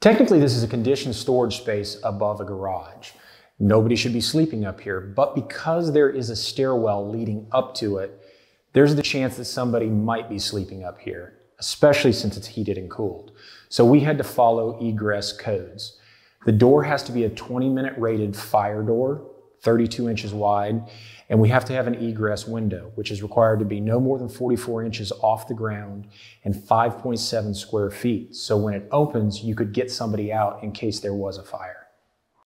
Technically, this is a conditioned storage space above a garage. Nobody should be sleeping up here, but because there is a stairwell leading up to it, there's the chance that somebody might be sleeping up here, especially since it's heated and cooled. So we had to follow egress codes. The door has to be a 20 minute rated fire door, 32 inches wide, and we have to have an egress window, which is required to be no more than 44 inches off the ground and 5.7 square feet. So when it opens, you could get somebody out in case there was a fire.